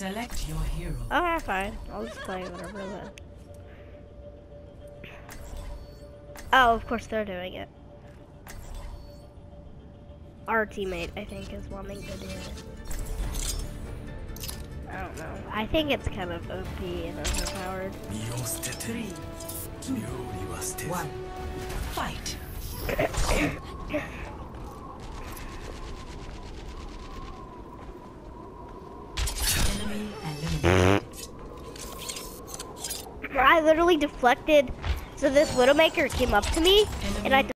Select your hero. Oh, fine. I'll just play whatever then. Oh, of course they're doing it. Our teammate, I think, is wanting to do it. I don't know. I think it's kind of OP and overpowered. Three, two, one, fight! I literally deflected. So this Widowmaker came up to me, and I